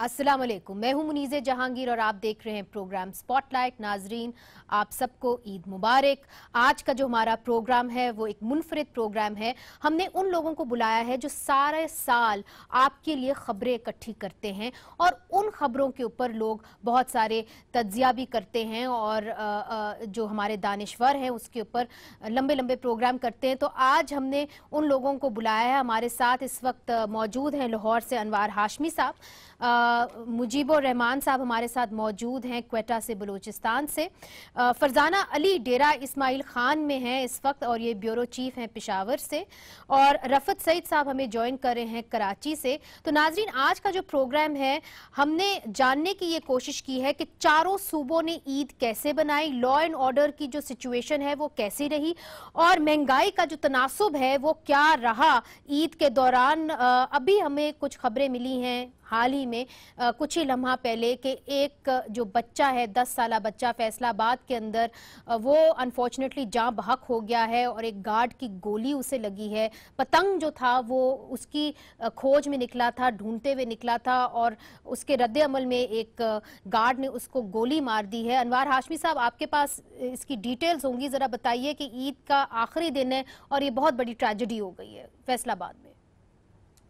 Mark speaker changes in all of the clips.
Speaker 1: अस्सलाम वालेकुम मैं हूँ मुनीज़ जहांगीर और आप देख रहे हैं प्रोग्राम स्पॉटलाइट। नाजरीन, आप सबको ईद मुबारक। आज का जो हमारा प्रोग्राम है, वो एक मुनफरद प्रोग्राम है। हमने उन लोगों को बुलाया है जो सारे साल आपके लिए खबरें इकट्ठी करते हैं और उन खबरों के ऊपर लोग बहुत सारे तजिया भी करते हैं और जो हमारे दानश्वर हैं, उसके ऊपर लंबे लंबे प्रोग्राम करते हैं। तो आज हमने उन लोगों को बुलाया है। हमारे साथ इस वक्त मौजूद हैं लाहौर से अनवार हाशमी साहब। मुजीबुर रहमान साहब हमारे साथ मौजूद हैं क्वेटा से, बलूचिस्तान से। फरजाना अली डेरा इस्माइल खान में हैं इस वक्त और ये ब्यूरो चीफ हैं पिशावर से और रफत सईद साहब हमें ज्वाइन कर रहे हैं कराची से। तो नाजरीन, आज का जो प्रोग्राम है, हमने जानने की ये कोशिश की है कि चारों सूबों ने ईद कैसे बनाई लॉ एंड ऑर्डर की जो सिचुएशन है वो कैसी रही और महँगाई का जो तनासब है वो क्या रहा ईद के दौरान। अभी हमें कुछ खबरें मिली हैं। हाल ही में कुछ ही लम्हा पहले कि एक जो बच्चा है, दस साल बच्चा फैसलाबाद के अंदर वो अनफॉर्चुनेटली जहाँ बहक हो गया है और एक गार्ड की गोली उसे लगी है। पतंग जो था, वो उसकी खोज में निकला था, ढूंढते हुए निकला था और उसके रद्द अमल में एक गार्ड ने उसको गोली मार दी है। अनवार हाशमी साहब, आपके पास इसकी डिटेल्स होंगी, ज़रा बताइए कि ईद का आखिरी दिन है और ये बहुत बड़ी ट्रेजिडी हो गई है फैसलाबाद में।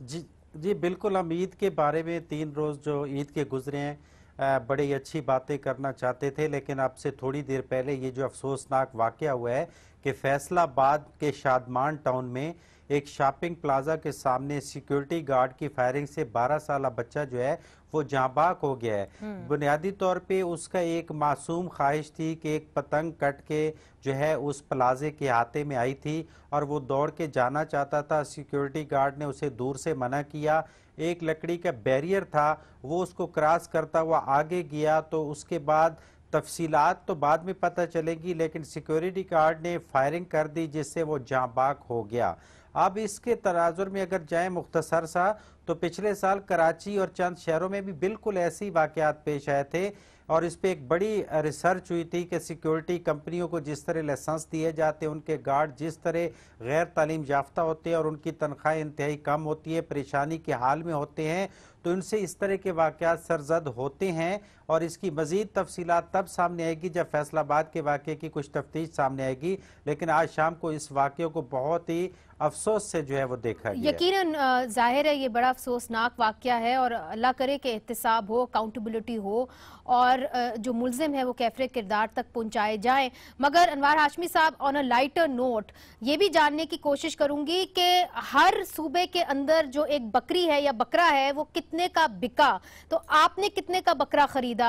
Speaker 2: जी जी, बिल्कुल, हम ईद के बारे में तीन रोज़ जो ईद के गुजरे हैं बड़ी अच्छी बातें करना चाहते थे, लेकिन आपसे थोड़ी देर पहले ये जो अफसोसनाक वाक़ हुआ है कि फैसलाबाद के शादमान टाउन में एक शॉपिंग प्लाजा के सामने सिक्योरिटी गार्ड की फायरिंग से 12 साल बच्चा जो है वो जाबाक हो गया है। हम्म। बुनियादी तौर पे उसका एक मासूम ख्वाहिश थी कि एक पतंग कट के जो है उस प्लाजे के हाथे में आई थी और वो दौड़ के जाना चाहता था। सिक्योरिटी गार्ड ने उसे दूर से मना किया। एक लकड़ी का बैरियर था वो उसको क्रॉस करता हुआ आगे गया तो उसके बाद तफसीलात तो बाद में पता चलेगी लेकिन सिक्योरिटी गार्ड ने फायरिंग कर दी जिससे वो जाबाक हो गया। अब इसके तनाजुर में अगर जाए मुख्तसर सा तो पिछले साल कराची और चंद शहरों में भी बिल्कुल ऐसे ही वाकत पेश आए थे और इस पर एक बड़ी रिसर्च हुई थी कि सिक्योरिटी कंपनियों को जिस तरह लाइसेंस दिए जाते हैं, उनके गार्ड जिस तरह गैर तालीम याफ्ता होते हैं और उनकी तनख्वाहें इंतहाई कम होती है, परेशानी के हाल में होते हैं तो इनसे इस तरह के वाक़ सरजद होते हैं। और इसकी मजीद तफसीत तब सामने आएगी जब फैसलाबाद के वाक़े की कुछ तफ्तीश सामने आएगी। लेकिन आज शाम को इस वाक़े को बहुत ही अफसोस से जो है वो देखा
Speaker 1: यकीन ज़ाहिर है ये बड़ा अफसोसनाक वाक़ है और अल्लाह करे कि एहतसाब हो अकाउंटेबिलिटी हो और जो मुलजिम है वो कैफरे किरदार तक पहुँचाए जाए। मगर अनवार हाशमी साहब ऑन अ लाइटर नोट ये भी जानने की कोशिश करूँगी कि हर सूबे के अंदर जो एक बकरी है या बकरा है वो कितने का बिका? तो आपने कितने का बकरा खरीदा?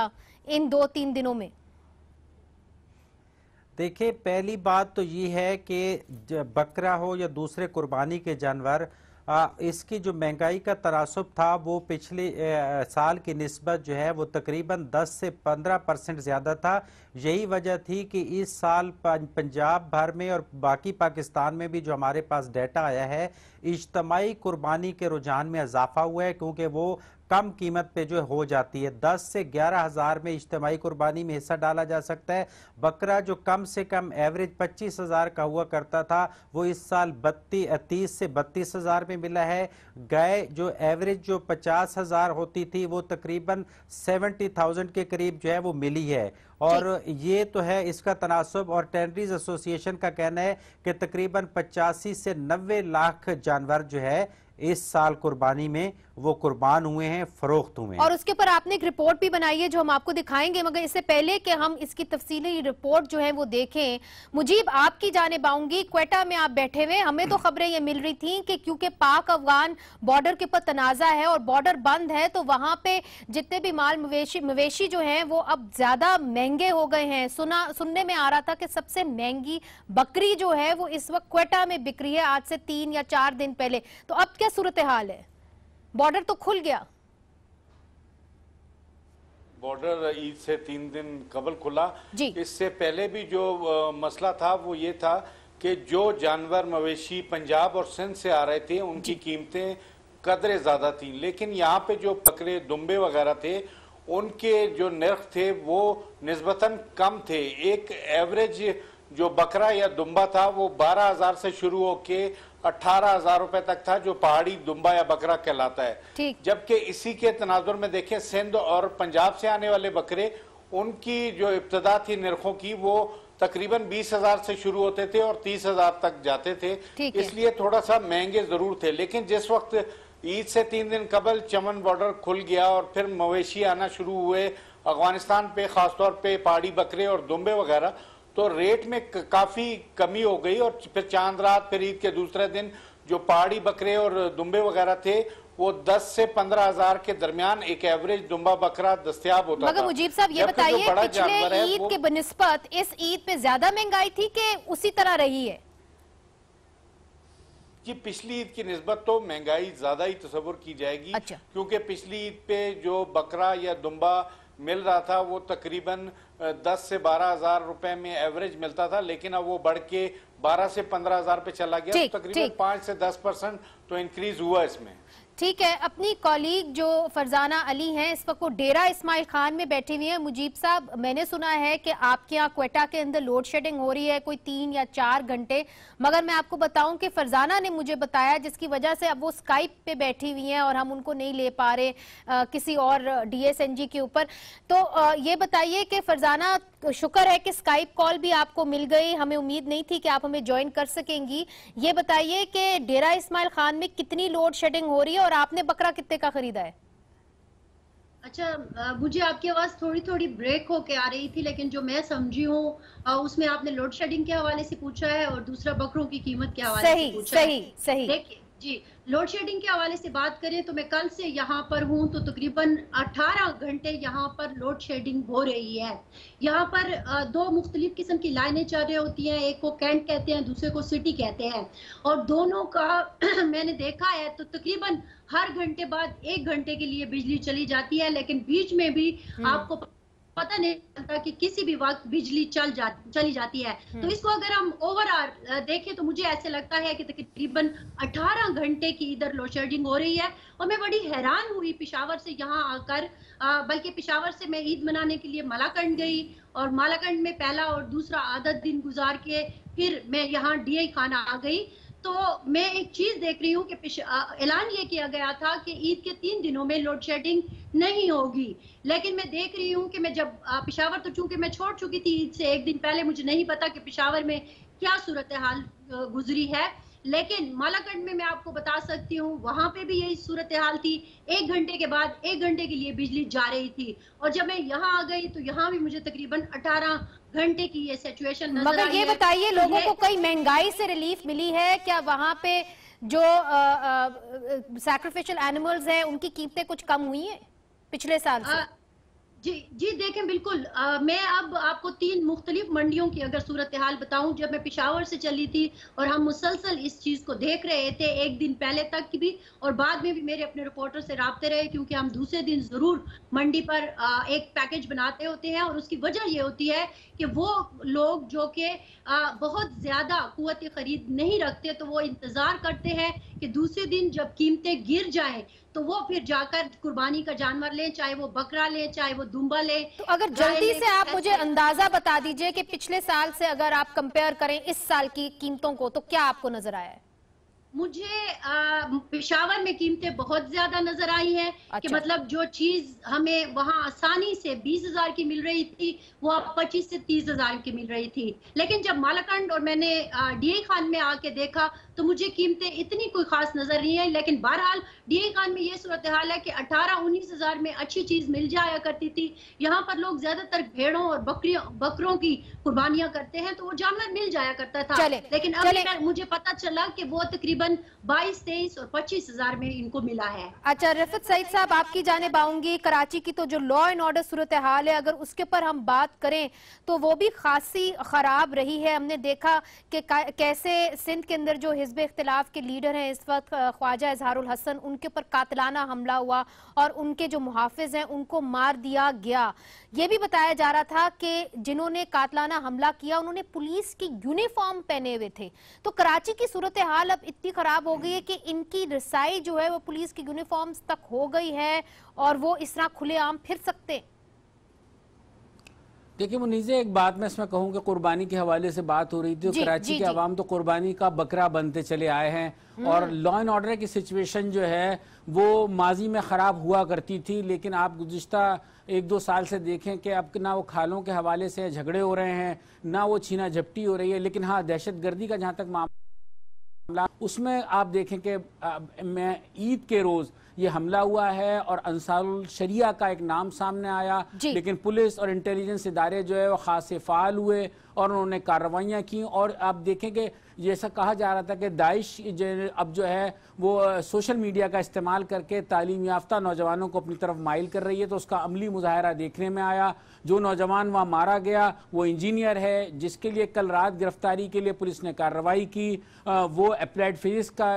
Speaker 1: इन दो तीन दिनों में?
Speaker 2: देखिए, पहली बात तो ये है कि बकरा हो या दूसरे कुर्बानी के जानवर इसकी जो महँगाई का तनासब था, वो पिछले साल की नस्बत जो है, वो तकरीबन 10 से 15 परसेंट ज़्यादा था। यही वजह थी कि इस साल पंजाब भर में और बाकी पाकिस्तान में भी जो हमारे पास डाटा आया है, इज्तमाही कुर्बानी के रुझान में इजाफा हुआ है, क्योंकि वो कम कीमत पे जो हो जाती है। दस से ग्यारह हज़ार में इज्तमाही कुर्बानी में हिस्सा डाला जा सकता है। बकरा जो कम से कम एवरेज पच्चीस हज़ार का हुआ करता था, वो इस साल बत्तीस तीस से बत्तीस हज़ार में मिला है। गाय जो एवरेज जो पचास हज़ार होती थी, वो तकरीबन सेवेंटी थाउज़ेंड के करीब जो है वो मिली है। और ये तो है इसका तनासब और टेनरीज एसोसिएशन का कहना है कि तकरीबन पचासी से नब्बे लाख जानवर जो है इस साल कुर्बानी में वो कुर्बान हुए हैं, फरोख्त हुए
Speaker 1: हैं। और उसके ऊपर आपने एक रिपोर्ट भी बनाई है जो हम आपको दिखाएँगे, मगर इससे पहले कि हम इसकी तफसीली रिपोर्ट जो है वो देखें। मुजीब, आपकी जाने पाऊँगी क्वेटा में आप बैठे हुए हमें तो खबरें ये मिल रही थी कि क्योंकि पाक अफगान बॉर्डर के ऊपर तनाजा है और बॉर्डर बंद है तो वहाँ पे जितने भी माल मवेशी मवेशी जो है, वो अब ज़्यादा महँगे हो गए हैं। सुना, सुनने में आ रहा था कि सबसे महँगी बकरी जो है वो इस वक्त क्वेटा में बिक्री है, आज से तीन या चार दिन पहले। तो अब क्या सूरत हाल है। बॉर्डर तो खुल गया।
Speaker 3: बॉर्डर ईद से तीन दिन कबल खुला। जी। इससे पहले भी जो मसला था वो ये था कि जो जानवर मवेशी पंजाब और सिंध से आ रहे थे उनकी कीमतें कदरे ज़्यादा थी। लेकिन यहाँ पे जो बकरे दुम्बे वगैरह थे उनके जो नर्ख थे वो नस्बता कम थे। एक एवरेज जो बकरा या दुम्बा था वो बारह हज़ार से शुरू होके अठारह हज़ार रुपए तक था जो पहाड़ी दुम्बा या बकरा कहलाता है। जबकि इसी के तनाजुर में देखें सिंध और पंजाब से आने वाले बकरे उनकी जो इब्तदा थी नरखों की वो तकरीबन बीस हज़ार से शुरू होते थे और तीस हज़ार तक जाते थे। इसलिए थोड़ा सा महँगे ज़रूर थे लेकिन जिस वक्त ईद से तीन दिन कबल चमन बॉर्डर खुल गया और फिर मवेशी आना शुरू हुए अफ़गानिस्तान पे खासतौर पे पहाड़ी बकरे और दुम्बे वगैरह तो रेट में काफ़ी कमी हो गई और फिर चाँद रात फिर ईद के दूसरे दिन जो पहाड़ी बकरे और दुम्बे वगैरह थे वो 10 से पंद्रह हज़ार के दरमियान एक एवरेज दुम्बा बकरा दस्तियाब होता
Speaker 1: मगर मुजीब साहब ये बताइए पिछले ईद के बनस्पत इस ईद पे ज़्यादा महँगाई थी कि उसी तरह रही है
Speaker 3: जी पिछली ईद की नस्बत तो महँगाई ज़्यादा ही तस्वुर की जाएगी अच्छा। क्योंकि पिछली ईद पे जो बकरा या दुम्बा मिल रहा था वो तकरीबन 10 से बारह हज़ार रुपये में एवरेज मिलता था लेकिन अब वो बढ़ के 12 से पंद्रह हज़ार पे चला गया तो तकरीबन पाँच से दस परसेंट तो इंक्रीज हुआ इसमें।
Speaker 1: ठीक है अपनी कॉलीग जो फरजाना अली हैं इस वक्त वो डेरा इस्माइल खान में बैठी हुई हैं। मुजीब साहब मैंने सुना है कि आपके यहाँ क्वेटा के अंदर लोड शेडिंग हो रही है कोई तीन या चार घंटे। मगर मैं आपको बताऊँ कि फरजाना ने मुझे बताया जिसकी वजह से अब वो स्काइप पे बैठी हुई हैं और हम उनको नहीं ले पा रहे आ, किसी और डीएसएनजी के ऊपर। तो आ, ये बताइए कि फरजाना शुक्र है कि स्काइप कॉल भी आपको मिल गई। हमें उम्मीद नहीं थी कि आप हमें ज्वाइन कर सकेंगी। ये बताइए कि डेरा इस्माइल खान में कितनी लोड शेडिंग हो रही है और आपने बकरा कितने का खरीदा है?
Speaker 4: अच्छा मुझे आपकी आवाज़ थोड़ी थोड़ी ब्रेक होके आ रही थी लेकिन जो मैं समझी हूँ उसमें आपने लोड शेडिंग के हवाले से पूछा है और दूसरा बकरों की कीमत के हवाले से पूछा
Speaker 1: सही, है सही।
Speaker 4: देखिए जी लोड शेडिंग के हवाले से बात करें तो मैं कल से यहाँ पर हूँ तो तकरीबन 18 घंटे यहाँ पर लोड शेडिंग हो रही है यहाँ पर दो मुख्तलिफ़ किस्म की लाइनें चल रही होती हैं एक को कैंट कहते हैं दूसरे को सिटी कहते हैं और दोनों का मैंने देखा है तो तकरीबन हर घंटे बाद एक घंटे के लिए बिजली चली जाती है लेकिन बीच में भी हम्म। आपको पता नहीं चलता कि किसी भी वक्त बिजली चल जा चली जाती है। तो हम्म। इसको अगर हम ओवरऑल देखें तो मुझे ऐसे लगता है कि तकरीबन 18 घंटे की इधर लोड शेडिंग हो रही है। और मैं बड़ी हैरान हुई पिशावर से यहाँ आकर बल्कि पिशावर से मैं ईद मनाने के लिए मलाकंड गई और मालाकंड में पहला और दूसरा आदत दिन गुजार के फिर मैं यहाँ डी खाना आ गई। तो मैं एक चीज़ देख रही हूँ कि ऐलान ये किया गया था कि ईद के तीन दिनों में लोड शेडिंग नहीं होगी। लेकिन मैं देख रही हूँ कि मैं जब पिशावर तो चूँकि मैं छोड़ चुकी थी ईद से एक दिन पहले, मुझे नहीं पता कि पिशावर में क्या सूरत हाल गुजरी है। लेकिन मालाकंड में मैं आपको बता सकती हूँ, वहाँ पे भी यही सूरत हाल थी। एक घंटे के बाद, एक घंटे के लिए बिजली जा रही थी। और जब मैं यहाँ आ गई तो यहाँ भी मुझे तकरीबन 18 घंटे की ये सिचुएशन नज़र
Speaker 1: मगर ये बताइए लोगों को कई महँगाई से रिलीफ मिली है? क्या वहाँ पे जो सैक्रिफिशियल एनिमल्स हैं उनकी कीमतें कुछ कम हुई है पिछले साल से? आ,
Speaker 4: जी जी देखें बिल्कुल। आ, मैं अब आपको तीन मुख्तलिफ़ मंडियों की अगर सूरत हाल बताऊँ जब मैं पिशावर से चली थी और हम मुसलसल इस चीज़ को देख रहे थे एक दिन पहले तक की भी और बाद में भी मेरे अपने रिपोर्टर से रबते रहे क्योंकि हम दूसरे दिन ज़रूर मंडी पर आ, एक पैकेज बनाते होते हैं और उसकी वजह ये होती है कि वो लोग जो कि बहुत ज़्यादा कुत खरीद नहीं रखते तो वो इंतज़ार करते हैं कि दूसरे दिन जब कीमतें गिर जाए तो वो फिर जाकर कुर्बानी का जानवर लें चाहे वो बकरा लें चाहे वो दुम्बा ले।
Speaker 1: तो अगर जल्दी से आप मुझे अंदाज़ा बता दीजिए कि पिछले साल से अगर आप कंपेयर करें इस साल की कीमतों को तो क्या आपको नज़र आया है?
Speaker 4: मुझे पेशावर में कीमतें बहुत ज़्यादा नज़र आई हैं अच्छा। कि मतलब जो चीज़ हमें वहाँ आसानी से बीस हज़ार की मिल रही थी वो अब पच्चीस से तीस हज़ार की मिल रही थी। लेकिन जब मालाकंड और मैंने डीए खान में आके देखा तो मुझे कीमतें इतनी कोई खास नज़र नहीं आई। लेकिन बहरहाल डी खान में ये सूरत हाल है कि अठारह उन्नीस हज़ार में अच्छी चीज़ मिल जाया करती थी। यहाँ पर लोग ज़्यादातर भेड़ों और बकरियों बकरों की कुर्बानियाँ करते हैं तो वो जानवर मिल जाया करता था। लेकिन अब मुझे पता चला कि वो तकरीबन बाईस, तेईस और पच्चीस हज़ार में इनको मिला है।
Speaker 1: अच्छा रफत सईद साहब, आपकी जाने आऊँगी कराची की तो जो लॉ एंड ऑर्डर सूरत हाल है, अगर उसके पर हम बात करें तो वो भी खासी खराब रही है। हमने देखा कि कैसे सिंध के अंदर जो हिजब इख्तलाफ के लीडर हैं, इस वक्त ख्वाजा इजहारुल हसन, उनके ऊपर कातलाना हमला हुआ और उनके जो मुहाफिज हैं, उनको मार दिया गया। ये भी बताया जा रहा था कि जिन्होंने कातलाना हमला किया, उन्होंने पुलिस की यूनिफॉर्म पहने हुए थे। तो कराची की सूरत हाल अब इतनी खराब हो गई है कि इनकी रसाई जो है वो पुलिस की यूनिफॉर्म तक हो गई है और वो इस तरह खुलेआम फिर सकते
Speaker 5: देखिए मुनीजे एक बात मैं इसमें कहूँ कि कुर्बानी के हवाले से बात हो रही थी कराची के अवाम तो कुर्बानी का बकरा बनते चले आए हैं हम्म। और लॉ एंड ऑर्डर की सिचुएशन जो है वो माजी में ख़राब हुआ करती थी लेकिन आप गुज्त एक दो साल से देखें कि अब ना वो खालों के हवाले से झगड़े हो रहे हैं ना वो छीना झपटी हो रही है लेकिन हाँ दहशत गर्दी का जहाँ तक मामला उसमें आप देखें कि मैं ईद के रोज़ ये हमला हुआ है और अंसारुल शरिया का एक नाम सामने आया। लेकिन पुलिस और इंटेलिजेंस इदारे जो है वो खास फाल हुए और उन्होंने कार्रवाइयाँ की। और आप देखें कि जैसा कहा जा रहा था कि दाइश अब जो है वो सोशल मीडिया का इस्तेमाल करके तालीम याफ्ता नौजवानों को अपनी तरफ़ माइल कर रही है तो उसका अमली मुजाहरा देखने में आया। जो नौजवान वहाँ मारा गया, वो इंजीनियर है, जिसके लिए कल रात गिरफ्तारी के लिए पुलिस ने कार्रवाई की। वो अप्लाइड फिजिक्स का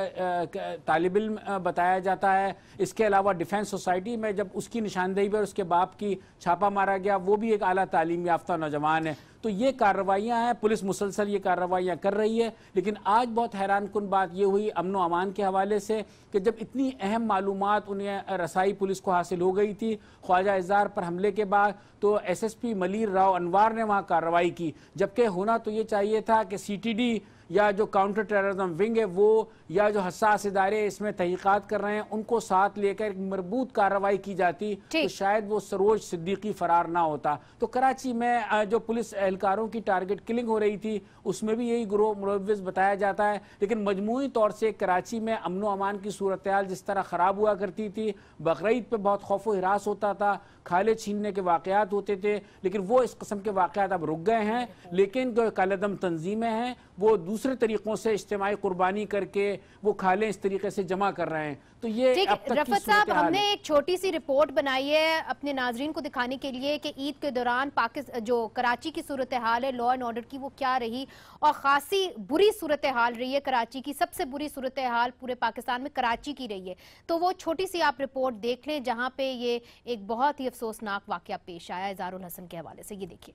Speaker 5: तालब इम बताया जाता है। इसके अलावा डिफेंस सोसाइटी में जब उसकी निशानदेही पर उसके बाप की छापा मारा गया, वो भी एक अला तालीम याफ्ता नौजवान है। तो ये कार्रवाइयाँ हैं, पुलिस मुसलसल ये कार्रवाइयाँ कर रही है, लेकिन आज बहुत हैरान कन बात ये हुई अमनो अमान के हवाले से कि जब इतनी अहम मालूम उन्हें रसाई पुलिस को हासिल हो गई थी, ख्वाजा इजार पर हमले के बाद तो S S P Malir Rao Anwar ने वहाँ कार्रवाई की। जबकि होना तो ये चाहिए था कि सीटीडी या जो काउंटर टेररिज्म विंग है वो या जो हसास इदारे इसमें तहकीकत कर रहे हैं उनको साथ लेकर एक मरबूत कार्रवाई की जाती तो शायद वो सरोज सिद्दीकी फरार ना होता। तो कराची में जो पुलिस एहलकारों की टारगेट किलिंग हो रही थी उसमें भी यही ग्रोह मुलविस बताया जाता है। लेकिन मजमू तौर से कराची में अमन अमान की सूरत जिस तरह ख़राब हुआ करती थी बकरीद पर बहुत खौफ हिरास होता था खाले छीनने के वाकत होते थे लेकिन वो इस कस्म के वाकत अब रुक गए हैं। लेकिन जो कलदम तंजीमें हैं वो दूसरे तरीकों से इज्तमाही कुर्बानी करके वो खाले इस तरीके से जमा कर रहे हैं। तो ये
Speaker 1: रफत साहब हमने एक छोटी सी रिपोर्ट बनाई है अपने नाजरीन को दिखाने के लिए कि ईद के दौरान पाकिस्तान जो कराची की सूरत हाल है लॉ एंड ऑर्डर की वो क्या रही और खासी बुरी सूरत हाल रही है कराची की। सबसे बुरी सूरत हाल पूरे पाकिस्तान में कराची की रही है। तो वो छोटी सी आप रिपोर्ट देख लें जहाँ पे ये एक बहुत ही अफसोसनाक वाक्य पेश आया इजारुल हसन के हवाले से। ये देखिए।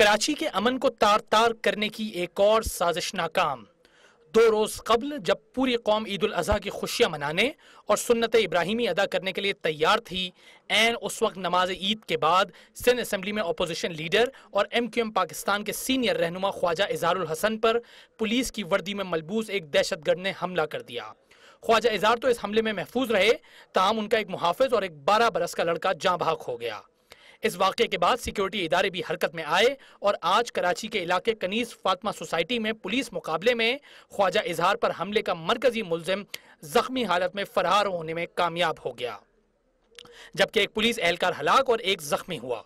Speaker 6: कराची के अमन को तार तार करने की एक और साजिश नाकाम। दो रोज कबल जब पूरी कौम ईद अजहा की खुशियाँ मनाने और सुन्नत इब्राहिमी अदा करने के लिए तैयार थी एन उस वक्त नमाज़ ईद के बाद सिंध असम्बली में अपोजिशन लीडर और एम क्यू एम पाकिस्तान के सीनियर रहनुमा ख्वाजा इजहारुल हसन पर पुलिस की वर्दी में मलबूस एक दहशतगर्द ने हमला कर दिया। ख्वाजा इजहार तो इस हमले में महफूज रहे ताहम उनका एक मुहाफिज और एक बारह बरस का लड़का जाँ भाग हो गया। इस वाक़े के बाद सिक्योरिटी इदारे भी हरकत में आए और आज कराची के इलाके कनीस फातमा सोसाइटी में पुलिस मुकाबले में ख्वाजा इजहार पर हमले का मरकजी मुलजिम जख्मी हालत में फरार होने में कामयाब हो गया। जबकि एक पुलिस एहलकार हलाक और एक जख्मी हुआ।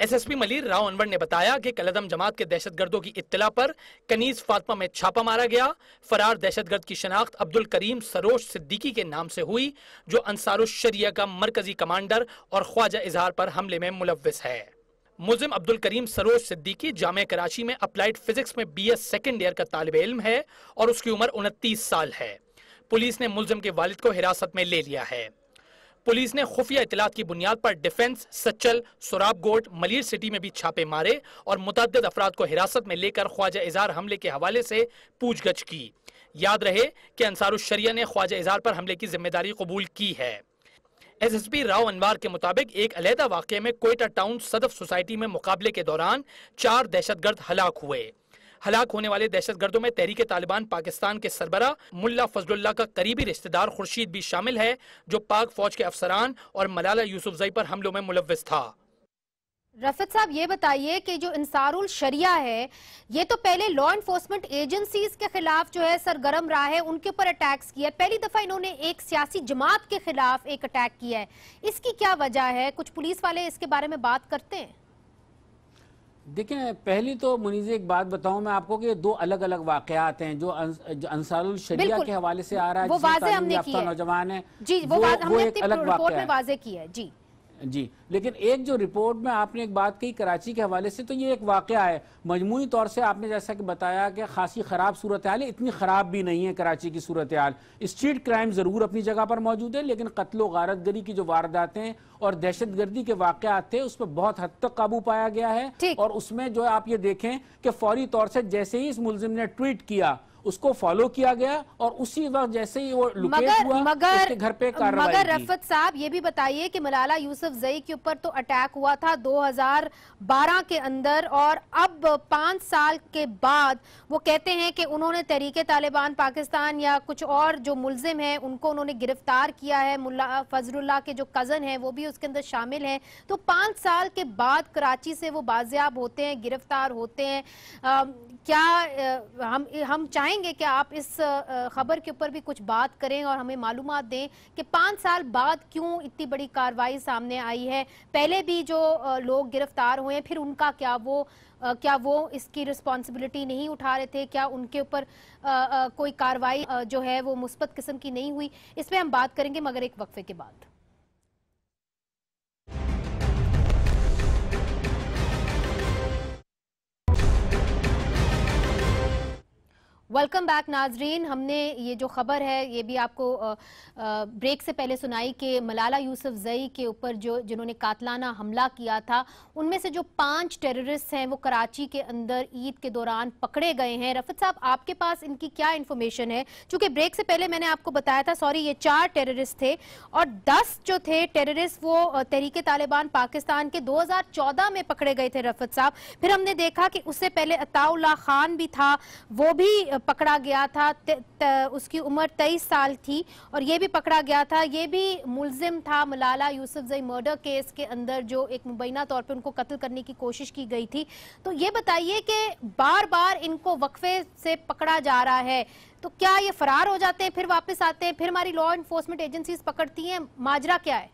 Speaker 6: एसएसपी मलिर राव अनवर ने बताया कि कलदम जमात के दहशतगर्दों की इत्तला पर कनीज फातमा में छापा मारा गया। फरार दहशतगर्द की शनाख्त अब्दुल करीम सरोश सिद्दीकी के नाम से हुई, जो अंसारुशरिया का मरकजी कमांडर और ख्वाजा इजहार पर हमले में मुलविस है। मुलिम अब्दुल करीम सरोज सिद्दीकी जाम कराची में अप्लाइड फिजिक्स में बी एस सेकेंड ईयर का तालब इल्म है और उसकी उम्र उनतीस साल है। पुलिस ने मुलिम के वालिद को हिरासत में ले लिया है। पुलिस ने खुफिया इतलात की बुनियाद पर डिफेंस, सच्चल, सुराब गोट, मलिर सिटी में भी छापे मारे और मुतद अफराद को हिरासत में लेकर ख्वाजा इजहार हमले के हवाले से पूछगछ की। याद रहे कि अंसारुशरिया ने ख्वाजा इजहार पर हमले की ज़िम्मेदारी कबूल की है। S S P Rao Anwar के मुताबिक एक अलहदा वाक़े में कोयटा टाउन सदफ सोसाइटी में मुकाबले के दौरान चार दहशतगर्द हलाक हुए। हलाक होने वाले दहशत गर्दों में तहरीक तालिबान पाकिस्तान के सरबरा मुल्ला फजलुल्लाह का करीबी रिश्तेदार खुर्शीद भी शामिल है, जो पाक फौज के अफसरान और मलाला यूसुफजई पर हमलों में मुलविस था।
Speaker 1: रफत साहब, ये बताइए कि जो इंसारुल शरिया है, ये तो पहले लॉ इन्फोर्समेंट एजेंसीज के खिलाफ जो है सरगर्म रहा है, उनके ऊपर अटैक्स किया पहली दफ़ा इन्होंने एक सियासी जमात के खिलाफ एक अटैक किया है। इसकी क्या वजह है? कुछ पुलिस वाले इसके बारे में बात करते हैं।
Speaker 5: देखें पहली तो मुनीजी एक बात बताऊँ मैं आपको कि दो अलग अलग वाकयात हैं जो, अंसारुल शरिया के हवाले से आ रहा है
Speaker 1: वो वाजे हमने की है।
Speaker 5: नौजवान है।
Speaker 1: जी वो, वो, हमने एक अलग रिपोर्ट में वाजे की है जी।
Speaker 5: जी लेकिन एक जो रिपोर्ट में आपने एक बात कही कराची के हवाले से तो ये एक वाक़ है। मजमू तौर से आपने जैसा कि बताया कि खासी ख़राब सूरत हाल है इतनी ख़राब भी नहीं है कराची की सूरत हाल स्ट्रीट क्राइम ज़रूर अपनी जगह पर मौजूद है लेकिन कत्लो गारत गरी की जो वारदातें और दहशत गर्दी के वाक़ात थे उस पर बहुत हद तक काबू पाया गया है। और उसमें जो आप ये देखें कि फौरी तौर से जैसे ही इस मुलिम ने ट्वीट किया उसको फॉलो किया गया और उसी वक्त जैसे ही वो
Speaker 1: मगर
Speaker 5: हुआ,
Speaker 1: मगर
Speaker 5: घर पे कार्रवाई
Speaker 1: मगर रफत साहब ये भी बताइए कि मलाला यूसुफ जई के ऊपर तो अटैक हुआ था 2012 के अंदर और अब पाँच साल के बाद वो कहते हैं कि उन्होंने तरीके तालिबान पाकिस्तान या कुछ और जो मुलजिम है उनको उन्होंने गिरफ़्तार किया है। मुल्ला फजरुल्ला के जो कज़न है वो भी उसके अंदर शामिल है। तो पाँच साल के बाद कराची से वो बाजियाब होते हैं गिरफ़्तार होते हैं। आ, क्या आ, हम हम चाहेंगे कि आप इस खबर के ऊपर भी कुछ बात करें और हमें मालूम दें कि पाँच साल बाद क्यों इतनी बड़ी कार्रवाई सामने आई है। पहले भी जो लोग गिरफ़्तार हुए फिर उनका क्या वो क्या वो इसकी रिस्पॉन्सिबिलिटी नहीं उठा रहे थे? क्या उनके ऊपर कोई कार्रवाई जो है वो मुस्बत किस्म की नहीं हुई? इस पर हम बात करेंगे, मगर एक वक्फे के बाद। वेलकम बैक नाजरीन हमने ये जो खबर है ये भी आपको आ, आ, ब्रेक से पहले सुनाई कि मलाला यूसुफ जई के ऊपर जो जिन्होंने कातलाना हमला किया था उनमें से जो पाँच टेररिस्ट हैं वो कराची के अंदर ईद के दौरान पकड़े गए हैं। रफत साहब आपके पास इनकी क्या इन्फॉर्मेशन है? चूँकि ब्रेक से पहले मैंने आपको बताया था सॉरी ये चार टेररिस्ट थे और दस जो थे टेररिस्ट वो तहरीके तालिबान पाकिस्तान के दो हज़ार चौदह में पकड़े गए थे रफत साहब। फिर हमने देखा कि उससे पहले अताउल्ला खान भी था वो भी पकड़ा गया था त, त, उसकी उम्र तेईस साल थी और ये भी पकड़ा गया था। ये भी मुलजिम था मलाला यूसुफ जई मर्डर केस के अंदर जो एक मुबैना तौर पे उनको कत्ल करने की कोशिश की गई थी। तो ये बताइए कि बार बार इनको वक्फे से पकड़ा जा रहा है तो क्या ये फरार हो जाते हैं फिर वापस आते हैं फिर हमारी लॉ इन्फोर्समेंट एजेंसीज पकड़ती हैं माजरा क्या है?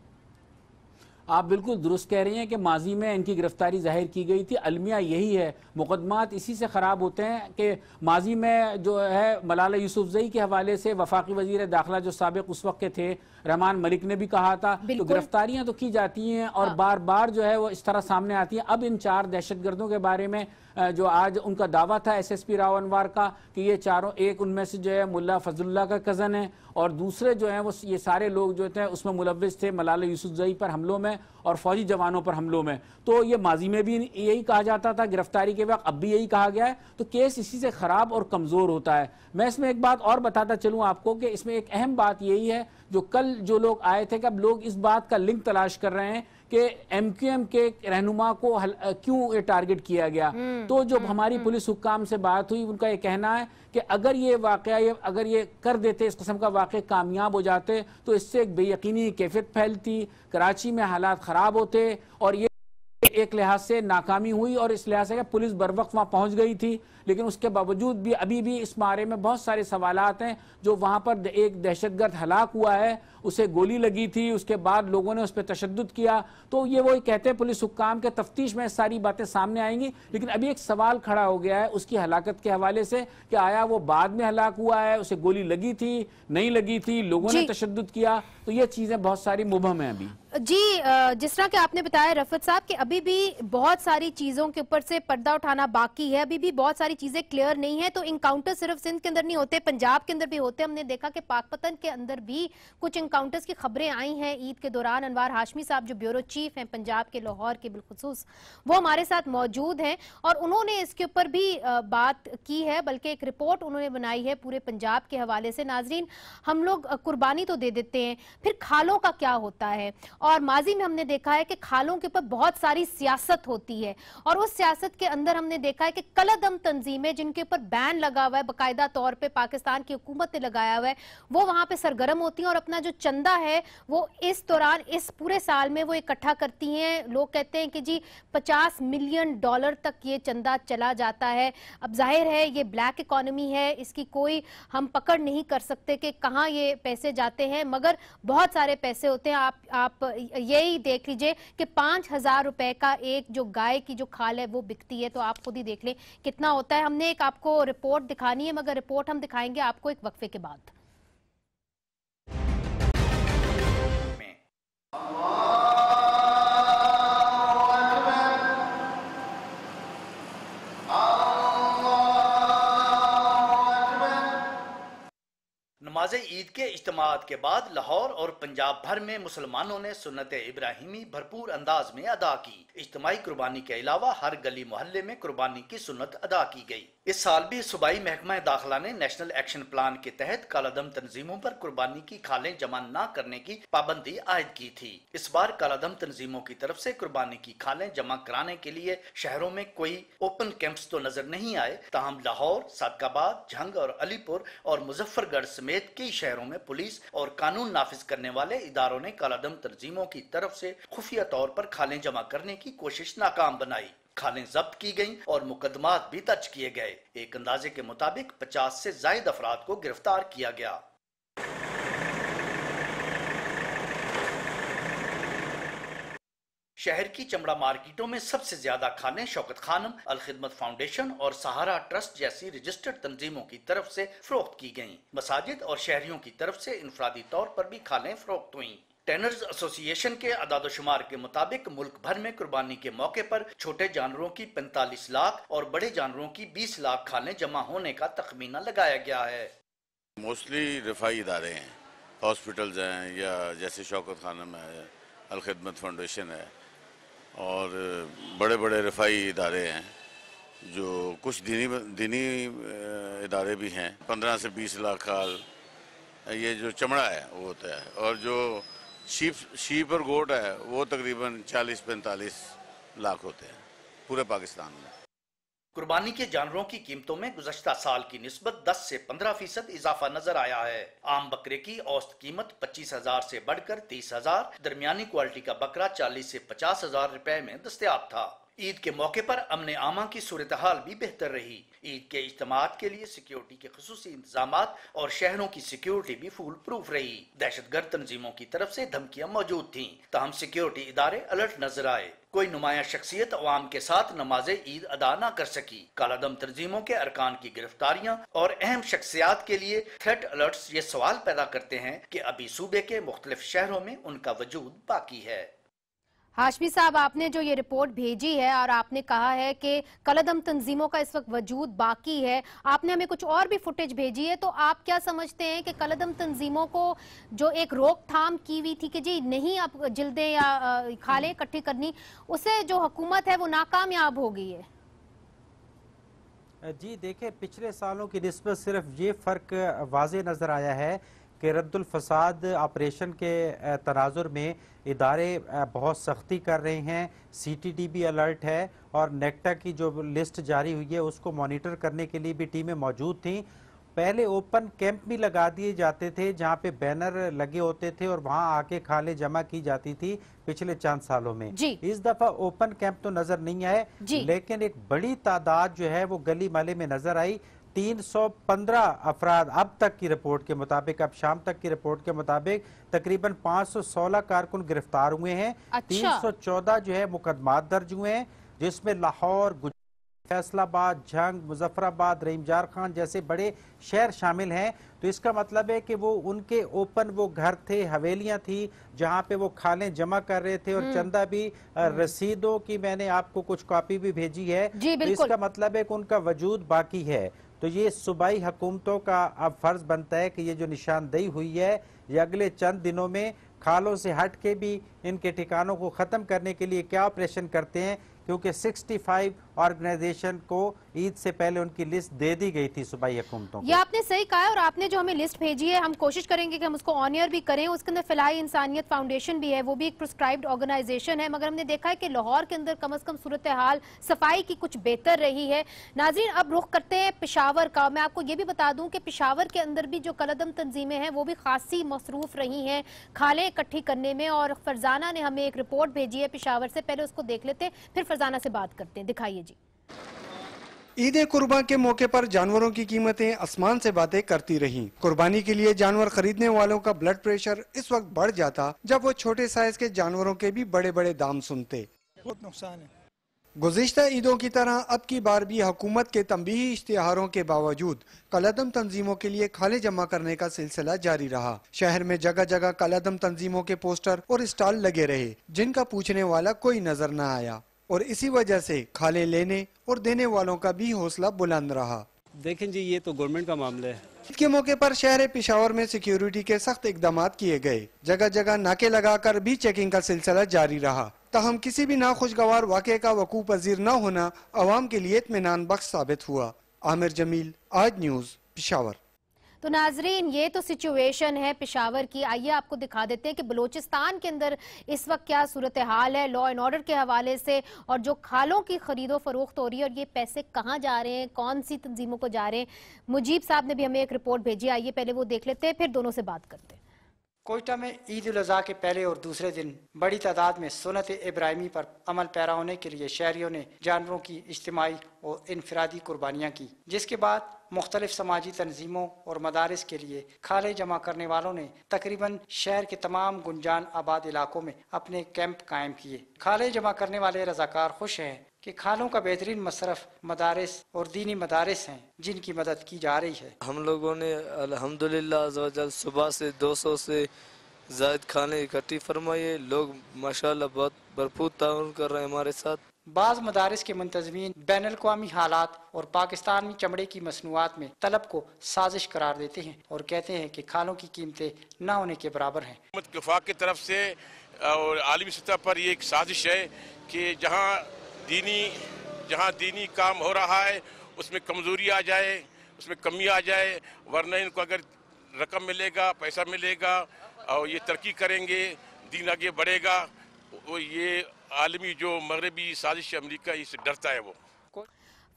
Speaker 5: आप बिल्कुल दुरुस्त कह रही हैं कि माजी में इनकी गिरफ्तारी ज़ाहिर की गई थी। अलमिया यही है। मुकदमात इसी से ख़राब होते हैं कि माजी में जो है मलाला यूसुफजई के हवाले से वफाकी वज़ीर दाखिला जो सबक उस वक्त के थे रहमान मलिक ने भी कहा था तो गिरफ्तारियाँ तो की जाती हैं और हाँ। बार बार जो है वो इस तरह सामने आती हैं। अब इन चार दहशत गर्दों के बारे में जो आज उनका दावा था S S P Rao Anwar का कि ये चारों एक उनमें से जो है मुल्ला फजल्ला का कज़न है और दूसरे जो हैं वो ये सारे लोग जो थे उसमें मुलविस थे मलाल यूसुफजई पर हमलों में और फौजी जवानों पर हमलों में। तो ये माजी में भी यही कहा जाता था गिरफ्तारी के वक्त अब भी यही कहा गया है। तो केस इसी से ख़राब और कमज़ोर होता है। मैं इसमें एक बात और बताता चलूँ आपको कि इसमें एक अहम बात यही है जो कल जो लोग आए थे कि अब लोग इस बात का लिंक तलाश कर रहे हैं कि एमक्यूएम के रहनुमा को क्यों ये टारगेट किया गया हम्म, तो जो हम्म, हमारी हम्म। पुलिस हुक्काम से बात हुई उनका ये कहना है कि अगर ये वाक़ ये अगर ये कर देते इस कस्म का वाक़ कामयाब हो जाते तो इससे एक बेयकीनी कैफियत फैलती कराची में हालात ख़राब होते और ये एक लिहाज से नाकामी हुई और इस लिहाज से पुलिस बर वक्त वहाँ पहुँच गई थी। लेकिन उसके बावजूद भी अभी भी इस बारे में बहुत सारे सवाल हैं जो वहाँ पर एक दहशतगर्द हलाक हुआ है उसे गोली लगी थी उसके बाद लोगों ने उस पर तशद किया। तो ये वो कहते हैं पुलिस हुक्काम के तफ्तीश में सारी बातें सामने आएँगी। लेकिन अभी एक सवाल खड़ा हो गया है उसकी हलाकत के हवाले से कि आया वो बाद में हलाक हुआ है उसे गोली लगी थी नहीं लगी थी लोगों ने तशद किया। तो ये चीज़ें बहुत सारी मुबम है अभी।
Speaker 1: जी जिस तरह के आपने बताया रफत साहब कि अभी भी बहुत सारी चीज़ों के ऊपर से पर्दा उठाना बाकी है, अभी भी बहुत सारी चीज़ें क्लियर नहीं है तो इनकाउंटर सिर्फ़ सिंध के अंदर नहीं होते, पंजाब के अंदर भी होते। हमने देखा कि पाकपतन के अंदर भी कुछ इनकाउंटर्स की खबरें आई हैं ईद के दौरान। अनवार हाशमी साहब, जो ब्यूरो चीफ हैं पंजाब के, लाहौर के, बिलखसूस, वो हमारे साथ मौजूद हैं और उन्होंने इसके ऊपर भी बात की है, बल्कि एक रिपोर्ट उन्होंने बनाई है पूरे पंजाब के हवाले से। नाजरीन, हम लोग कुर्बानी तो दे देते हैं, फिर खालों का क्या होता है? और माजी में हमने देखा है कि खालों के ऊपर बहुत सारी सियासत होती है। और उस सियासत के अंदर हमने देखा है कि कलदम तंजीमें जिनके ऊपर बैन लगा हुआ है, बाकायदा तौर पर पाकिस्तान की हुकूमत ने लगाया हुआ है, वो वहाँ पर सरगर्म होती हैं और अपना जो चंदा है, वो इस दौरान, इस पूरे साल में वो इकट्ठा करती हैं। लोग कहते हैं कि जी 50 मिलियन डॉलर तक ये चंदा चला जाता है। अब ज़ाहिर है, ये ब्लैक इकोनॉमी है, इसकी कोई हम पकड़ नहीं कर सकते कि कहाँ ये पैसे जाते हैं, मगर बहुत सारे पैसे होते हैं। आप आप यही देख लीजिए कि पाँच हज़ार रुपए का एक जो गाय की जो खाल है वो बिकती है तो आप खुद ही देख लें कितना होता है। हमने एक आपको रिपोर्ट दिखानी है, मगर रिपोर्ट हम दिखाएँगे आपको एक वक्फे के बाद।
Speaker 7: नमाज़ ईद के इज्तमात के बाद लाहौर और पंजाब भर में मुसलमानों ने सुन्नत इब्राहिमी भरपूर अंदाज में अदा की। इज्तमाही कुर्बानी के अलावा हर गली मोहल्ले में कुर्बानी की सुन्नत अदा की गई। इस साल भी सूबाई महकमा दाखिला ने नेशनल एक्शन प्लान के तहत कालादम तंजीमों पर कुर्बानी की खालें जमा न करने की पाबंदी आयद की थी। इस बार कालादम तंजीमों की तरफ़ से कुर्बानी की खालें जमा कराने के लिए शहरों में कोई ओपन कैंप्स तो नज़र नहीं आए। ताहम लाहौर, सादकाबाद झंग और अलीपुर और मुजफ्फरगढ़ समेत कई शहरों में पुलिस और कानून नाफिज करने वाले इदारों ने कालादम तरजीमों की तरफ़ से खुफिया तौर पर खालें जमा करने की कोशिश नाकाम बनाई। खालें जब्त की गईं और मुकदमात भी दर्ज किए गए। एक अंदाजे के मुताबिक 50 से जायद अफराद को गिरफ़्तार किया गया। शहर की चमड़ा मार्केटों में सबसे ज़्यादा खाने शौकत खानम, अल खिदमत फाउंडेशन और सहारा ट्रस्ट जैसी रजिस्टर्ड तंजीमों की तरफ़ से फरोख्त की गई मसाजिद और शहरियों की तरफ़ से इनफरादी तौर पर भी खाने फरोख्त हुई। टेनर्स एसोसिएशन के अदादोशुमार के मुताबिक मुल्क भर में कुर्बानी के मौके पर छोटे जानवरों की 45 लाख और बड़े जानवरों की 20 लाख खाने जमा होने का तखमीना लगाया गया है।
Speaker 8: मोस्टली रफाई इदारे हैं, हॉस्पिटल्स हैं या जैसे शौकत खानम है अलखदमत फाउंडेशन है और बड़े बड़े रफाई इदारे हैं, जो कुछ दीनी दीनी इदारे भी हैं। पंद्रह से बीस लाख हाल, ये जो चमड़ा है, वो होता है। और जो शीप शीप और गोट है, वो तकरीबन 40-45 लाख होते हैं, पूरे पाकिस्तान में।
Speaker 7: कुर्बानी के जानवरों की कीमतों में गुजश्ता साल की नस्बत 10 से 15 फ़ीसद इजाफा नज़र आया है। आम बकरे की औसत कीमत पच्चीस हज़ार ऐसी बढ़कर तीस हज़ार, दरमियानी क्वालिटी का बकरा चालीस से पचास हज़ार रुपए में दस्तियाब था। ईद के मौके पर अमन आमा की सूरत हाल भी बेहतर रही। ईद के इज्तम के लिए सिक्योरिटी के खसूस इंतज़ाम और शहरों की सिक्योरिटी भी फूल प्रूफ रही। दहशत गर्द तनजीमों की तरफ़ ऐसी धमकियाँ मौजूद थी। तहम सिक्योरिटी इदारे अलर्ट नज़र आए। कोई नुमाया शख्सियत अवाम के साथ नमाज़ ईद अदा न कर सकी। कालादम तरजीमों के अरकान की गिरफ्तारियाँ और अहम शख्सियात के लिए थ्रेट अलर्ट ये सवाल पैदा करते हैं की अभी सूबे के मुख्तलिफ़ शहरों में उनका वजूद बाकी है।
Speaker 1: हाशमी साहब, आपने जो ये रिपोर्ट भेजी है और आपने कहा है कि कलदम तंजीमों का इस वक्त वजूद बाकी है, आपने हमें कुछ और भी फुटेज भेजी है तो आप क्या समझते हैं कि कलदम तंजीमों को जो एक रोकथाम की हुई थी कि जी नहीं अब जिल्दें या खाले इकट्ठी करनी, उसे जो हुकूमत है वो नाकामयाब हो गई है?
Speaker 2: जी देखें पिछले सालों की नस्बत सिर्फ़ ये फ़र्क वाज नज़र आया है कि रद्दुलफसाद ऑपरेशन के तनाजुर में इदारे बहुत सख्ती कर रहे हैं। सी टी डी भी अलर्ट है और नेक्टा की जो लिस्ट जारी हुई है उसको मॉनिटर करने के लिए भी टीमें मौजूद थीं। पहले ओपन कैंप भी लगा दिए जाते थे जहाँ पे बैनर लगे होते थे और वहाँ आके खाले जमा की जाती थी पिछले चंद सालों में। जी। इस दफ़ा ओपन कैंप तो नज़र नहीं आए लेकिन एक बड़ी तादाद जो है वो गली माले में नज़र आई। 315 अफराद अब तक की रिपोर्ट के मुताबिक अब शाम तक की रिपोर्ट के मुताबिक तकरीबन 516 कारकुन गिरफ़्तार हुए हैं अच्छा। 314 जो है मुकदमात दर्ज हुए हैं जिसमें लाहौर फैसलाबाद जंग मुजफ्फराबाद रहीमजार खान जैसे बड़े शहर शामिल हैं तो इसका मतलब है कि वो उनके ओपन वो घर थे हवेलियाँ थी जहाँ पे वो खालें जमा कर रहे थे और हम्म। चंदा भी हम्म। रसीदों की मैंने आपको कुछ कॉपी भी भेजी है तो इसका मतलब है कि उनका वजूद बाकी है तो ये सूबाई हुकूमतों का अब फ़र्ज़ बनता है कि ये जो निशानदेही हुई है, ये अगले चंद दिनों में खालों से हट के भी इनके ठिकानों को ख़त्म करने के लिए क्या ऑपरेशन करते हैं? क्योंकि 65 ऑर्गेनाइजेशन को ईद से पहले उनकी लिस्ट दे दी गई थी सूबाई हुकूमतों
Speaker 1: ये आपने सही कहा और आपने जो हमें लिस्ट भेजी है, हम कोशिश करेंगे कि हम उसको ऑनियर भी करें। उसके अंदर फ़िलहाल इंसानियत फाउंडेशन भी है, वो भी एक प्रिस्क्राइब्ड ऑर्गेनाइजेशन है। मगर हमने देखा है कि लाहौर के अंदर कम अज कम सूरत हाल सफ़ाई की कुछ बेहतर रही है। नाजीन अब रुख करते हैं पिशावर का। मैं आपको ये भी बता दूँ कि पिशावर के अंदर भी जो कलदम तंजीमें हैं, वो भी खासी मसरूफ रही हैं खालें इकट्ठी करने में। और फरजाना ने हमें एक रिपोर्ट भेजी है पिशावर से। पहले उसको देख लेते फिर फरजाना से बात करते हैं। दिखाइए
Speaker 9: ईद कुर्बा के मौके पर जानवरों की कीमतें आसमान से बातें करती रहीं। कुर्बानी के लिए जानवर खरीदने वालों का ब्लड प्रेशर इस वक्त बढ़ जाता जब वो छोटे साइज़ के जानवरों के भी बड़े बड़े दाम सुनते। बहुत नुकसान है। गुजशत ईदों की तरह अब की बार भी हुकूमत के तंबी इश्तिहारों के बावजूद कलदम तंजीमों के लिए खाले जमा करने का सिलसिला जारी रहा। शहर में जगह जगह कलदम तंजीमों के पोस्टर और स्टॉल लगे रहे जिनका पूछने वाला कोई नज़र न आया। और इसी वजह से खाले लेने और देने वालों का भी हौसला बुलंद रहा।
Speaker 10: देखें जी ये तो गवर्नमेंट का मामला है।
Speaker 9: के मौके पर शहर पिशावर में सिक्योरिटी के सख्त इकदाम किए गए। जगह जगह नाके लगाकर भी चेकिंग का सिलसिला जारी रहा। तहम किसी भी नाखुशगवार वाक़े का वकू पजीर न होना आवाम के लिए इतमान बख्श साबित हुआ। आमिर जमील आज न्यूज़ पिशावर।
Speaker 1: तो नाजरीन, ये तो सिचुएशन है पिशावर की। आइए आपको दिखा देते हैं कि बलोचिस्तान के अंदर इस वक्त क्या सूरत हाल है। लॉ एंड ऑर्डर के हवाले से और जो खालों की खरीदो फरोख्त हो रही है और ये पैसे कहाँ जा रहे हैं कौन सी तंजीमों को जा रहे हैं? मुजीब साहब ने भी हमें एक रिपोर्ट भेजी। आइए पहले वो देख लेते हैं, फिर दोनों से बात करते हैं।
Speaker 10: कोयटा में ईद उल के पहले और दूसरे दिन बड़ी तादाद में सुनत इब्राहिमी पर अमल पैरा होने के लिए शहरियों ने जानवरों की इज्तमाही और इनफरादी कुर्बानियाँ की, जिसके बाद मुख्तलिफ़ समाजी तनजीमों और मदारस के लिए खाले जमा करने वालों ने तकरीबन शहर के तमाम गुंजान आबाद इलाकों में अपने कैंप कायम किए। खाले जमा करने वाले रजाकार खुश हैं कि खालों का बेहतरीन मशरफ मदारस और दीनी मदारस हैं जिनकी मदद की जा रही है।
Speaker 11: हम लोगों ने अल्हम्दुलिल्लाह सुबह से 200 से जायद खाने इकट्ठी फरमाइए लोग माशाल्लाह बहुत भरपूर ताउन कर रहे हैं हमारे साथ।
Speaker 10: बाज मदारस के मुंतजमीन बैन अवी हालात और पाकिस्तान में चमड़े की मसनूआत में तलब को साजिश करार देते हैं और कहते हैं कि खालों की कीमतें न होने के बराबर हैं।
Speaker 12: की तरफ़ से और आलमी सतह पर ये एक साजिश है कि जहाँ दीनी, जहाँ दीनी काम हो रहा है, उसमें कमज़ोरी आ जाए, उसमें कमी आ जाए, वरना इनको अगर रकम मिलेगा, पैसा मिलेगा, और ये तरक्की करेंगे, दीन आगे बढ़ेगा, वो ये आलमी जो मगरबी साजिश अमरीका इससे डरता है वो।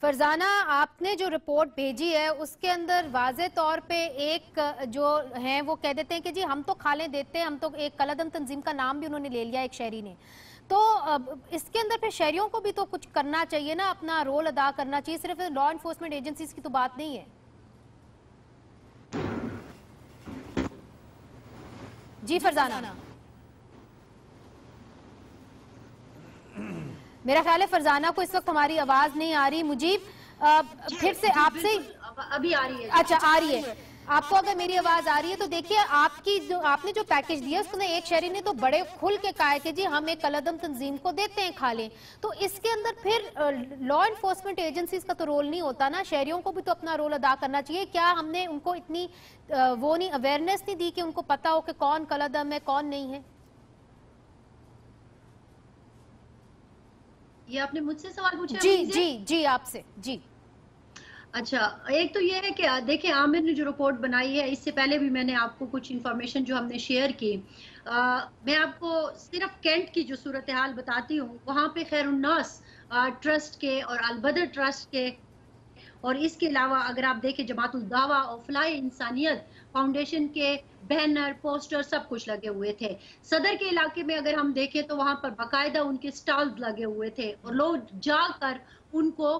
Speaker 1: फरजाना, आपने जो रिपोर्ट भेजी है, उसके अंदर वाज तौर पे एक जो है, वो कह देते हैं कि जी, हम तो खाले देते हैं, हम तो एक कलदम तंजीम का नाम भी उन्होंने ले लिया एक शहरी ने। तो इसके अंदर फिर शहरियों को भी तो कुछ करना चाहिए ना अपना रोल अदा करना चाहिए सिर्फ़ लॉ इन्फोर्समेंट एजेंसीज की तो बात नहीं है। जी फरजाना। मेरा ख्याल है फरजाना को इस वक्त हमारी आवाज़ नहीं आ रही। मुजीब फिर से आपसे
Speaker 4: अभी आ रही है।
Speaker 1: अच्छा आ रही है। आपको अगर मेरी आवाज़ आ रही है तो देखिए आपकी जो आपने जो पैकेज दिया उसने एक शहरी ने तो बड़े खुल के कहा है कि जी हम एक कलदम तंजीम को देते हैं खा लें। तो इसके अंदर फिर लॉ इन्फोर्समेंट एजेंसीज का तो रोल नहीं होता ना। शहरियों को भी तो अपना रोल अदा करना चाहिए। क्या हमने उनको इतनी वो नहीं अवेयरनेस नहीं दी कि उनको पता हो कि कौन कलदम है कौन नहीं है?
Speaker 4: ये आपने मुझसे सवाल पूछा
Speaker 1: जी जी जी आपसे जी।
Speaker 4: अच्छा एक तो ये है कि देखिए आमिर ने जो रिपोर्ट बनाई है इससे पहले भी मैंने आपको कुछ इन्फॉर्मेशन जो हमने शेयर की आ, मैं आपको सिर्फ़ कैंट की जो सूरत हाल बताती हूँ वहाँ पे खैरुन्नास ट्रस्ट के और अलबदर ट्रस्ट के और इसके अलावा अगर आप देखें जमातुल दावा और फलाई इंसानियत फाउंडेशन के बैनर पोस्टर सब कुछ लगे हुए थे। सदर के इलाके में अगर हम देखें तो वहाँ पर बाकायदा उनके स्टॉल्स लगे हुए थे और लोग जाकर उनको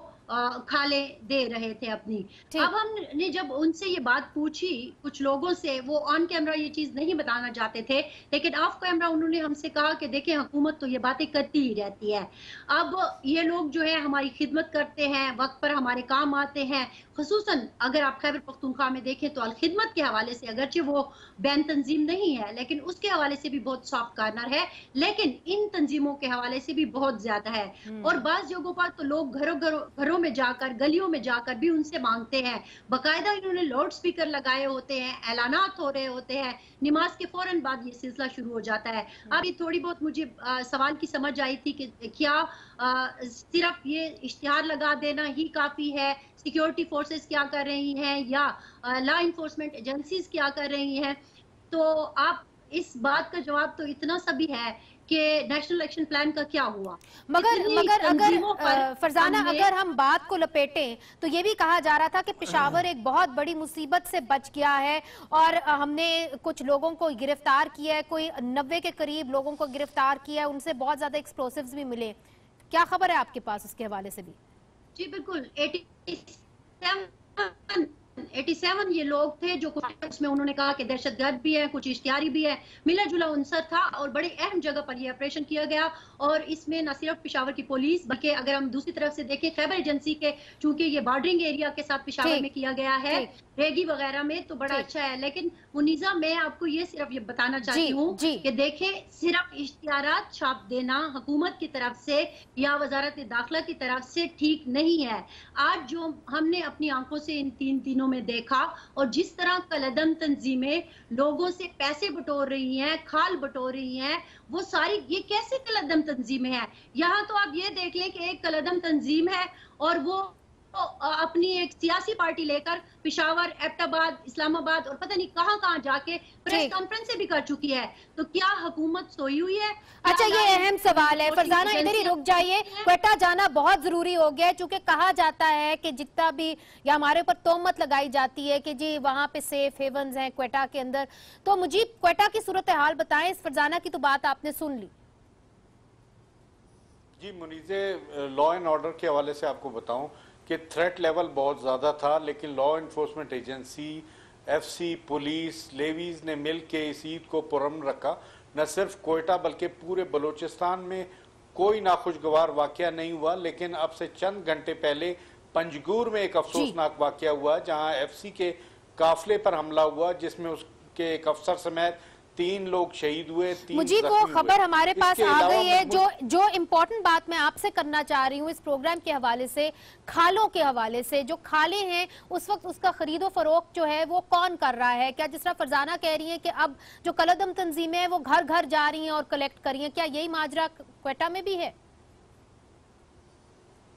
Speaker 4: खाले दे रहे थे अपनी। अब हमने जब उनसे ये बात पूछी कुछ लोगों से वो ऑन कैमरा ये चीज़ नहीं बताना चाहते थे लेकिन ऑफ़ कैमरा उन्होंने हमसे कहा कि देखें हुकूमत तो ये बातें करती ही रहती है। अब ये लोग जो है हमारी खिदमत करते हैं वक्त पर हमारे काम आते हैं। खसूस अगर आप खैबर पख्तूनख्वा में देखें तो अलखिदमत के हवाले से अगरचे वो बैन तंजीम नहीं है लेकिन उसके हवाले से भी बहुत सॉफ्ट कार्नर है लेकिन इन तंजीमों के हवाले से भी बहुत ज़्यादा है। हम्म। और बाज जगहों पर तो लोग घरों घरों घरों में जाकर गलियों में जाकर भी उनसे मांगते हैं। बाकायदा इन्होंने लाउड स्पीकर लगाए होते हैं ऐलानात हो रहे होते हैं। नमाज़ के फ़ौरन बाद ये सिलसिला शुरू हो जाता है। हम्म। अभी थोड़ी बहुत मुझे आ, सवाल की समझ आई थी कि क्या आ, सिर्फ़ ये इश्तिहार लगा देना ही काफ़ी है? सिक्योरिटी फोर्सेस क्या कर रही हैं? या लॉ इन्फोर्समेंट एजेंसीज क्या कर रही हैं? तो आप इस बात का जवाब तो इतना सा भी है कि नेशनल इलेक्शन प्लान का क्या हुआ?
Speaker 1: मगर मगर अगर फरजाना अगर हम बात को लपेटें तो ये भी कहा जा रहा था कि पिशावर एक बहुत बड़ी मुसीबत से बच गया है और हमने कुछ लोगों को गिरफ़्तार किया है कोई नब्बे के करीब लोगों को गिरफ़्तार किया है उनसे बहुत ज़्यादा एक्सप्लोसिव भी मिले। क्या खबर है आपके पास उसके हवाले से भी?
Speaker 4: जी बिल्कुल। 87 87 ये लोग थे जो कुछ में उन्होंने कहा कि दहशतगर्द भी है कुछ इश्तियारी भी है। मिला जुला उनसर था और बड़े अहम जगह पर यह ऑपरेशन किया गया और इसमें न सिर्फ़ पिशावर की पुलिस बल्कि अगर हम दूसरी तरफ़ से देखें खैबर एजेंसी के चूँकि ये बॉर्डरिंग एरिया के साथ पिशावर में किया गया है रेगी वगैरह में तो बड़ा अच्छा है। लेकिन मुनीजा मैं आपको ये सिर्फ़ ये बताना चाहती हूँ कि देखे सिर्फ़ इश्तियार छाप देना हुकूमत की तरफ़ से या वजारत दाखिला की तरफ़ से ठीक नहीं है। आज जो हमने अपनी आँखों से इन तीन दिनों में देखा और जिस तरह कलदम तंजीमें लोगों से पैसे बटोर रही हैं, खाल बटोर रही हैं, वो सारी, ये कैसे कलदम तंजीमें हैं? यहाँ तो आप ये देख लें कि एक कलदम तंजीम है और वो तो अपनी एक सियासी पार्टी लेकर पिशावर एबटाबाद इस्लामाबाद और पता नहीं कहाँ कहाँ जाके प्रेस कॉन्फ्रेंस भी कर चुकी है। तो क्या हुकूमत सोई हुई है?
Speaker 1: अच्छा ये अहम सवाल है। फरजाना इधर ही रुक जाइए। क्वेटा जाना बहुत ज़रूरी हो गया है क्योंकि कहा जाता है कि जितना भी या हमारे ऊपर तोहमत लगाई जाती है कि जी वहाँ पे सेफ़ हेवंस हैं क्वेटा के अंदर। तो मुझे क्वेटा की सूरत हाल बताएँ। इस फरजाना की तो बात आपने सुन ली।
Speaker 3: जी मुनीजे लॉ एंड ऑर्डर के हवाले से आपको बताऊँ। कि थ्रेट लेवल बहुत ज़्यादा था लेकिन law enforcement agency FC police levies ने मिल के इस ईद को पुरम रखा। न सिर्फ़ कोयटा बल्कि पूरे बलूचिस्तान में कोई नाखुशगवार वाक़ नहीं हुआ लेकिन अब से चंद घंटे पहले पंजगूर में एक अफसोसनाक वाक़ हुआ जहाँ एफसी के काफले पर हमला हुआ जिसमें उसके एक अफसर समेत तीन लोग शहीद हुए तीन
Speaker 1: मुझे वो खबर हमारे पास आ गई है जो जो इम्पोर्टेंट बात मैं आपसे करना चाह रही हूँ इस प्रोग्राम के हवाले से खालों के हवाले से जो खाले हैं उस वक्त उसका खरीदो फरोख्त जो है वो कौन कर रहा है? क्या जिस तरह फरजाना कह रही है कि अब जो कलदम तंजीमें हैं वो घर घर जा रही हैं और कलेक्ट कर रही हैं क्या यही माजरा क्वेटा में भी है?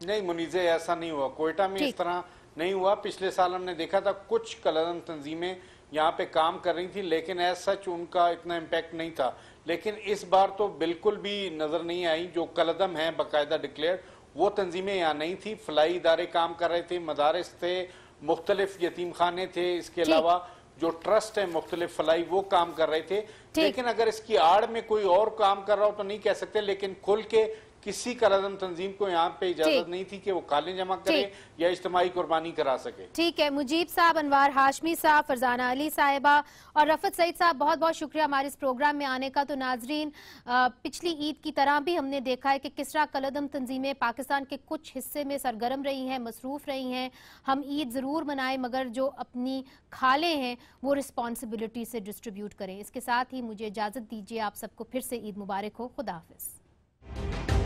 Speaker 3: नहीं मुनीजे ऐसा नहीं हुआ। कोयटा में इस तरह नहीं हुआ। पिछले साल हमने देखा था कुछ कलदम तंजीमें यहाँ पे काम कर रही थी लेकिन एज सच उनका इतना इम्पैक्ट नहीं था। लेकिन इस बार तो बिल्कुल भी नज़र नहीं आई जो कलदम है बाकायदा डिक्लेयर वो तंजीमें यहाँ नहीं थी। फलाई इदारे काम कर रहे थे मदारस थे मुख्तलिफ़ यतीम खाने थे इसके अलावा जो ट्रस्ट है मुख्तलिफ़ फलाई वो काम कर रहे थे। लेकिन अगर इसकी आड़ में कोई और काम कर रहा हो तो नहीं कह सकते लेकिन खुल के किसी कलदम तंजीम को यहाँ पे इजाज़त नहीं थी कि वो काले जमा करे या इज्तमाही कुर्बानी करा सके।
Speaker 1: ठीक है मुजीब साहब अनवार हाशमी साहब फरजाना अली साहिबा और रफत सईद साहब बहुत बहुत शुक्रिया हमारे इस प्रोग्राम में आने का। तो नाजरीन पिछली ईद की तरह भी हमने देखा है कि किस तरह कलदम तंजीमें पाकिस्तान के कुछ हिस्से में सरगर्म रही हैं मसरूफ रही हैं। हम ईद ज़रूर मनाएँ मगर जो अपनी खाले हैं वो रिस्पॉन्सिबिलिटी से डिस्ट्रीब्यूट करें। इसके साथ ही मुझे इजाज़त दीजिए आप सबको फिर से ईद मुबारक हो। खुदा हाफिज़।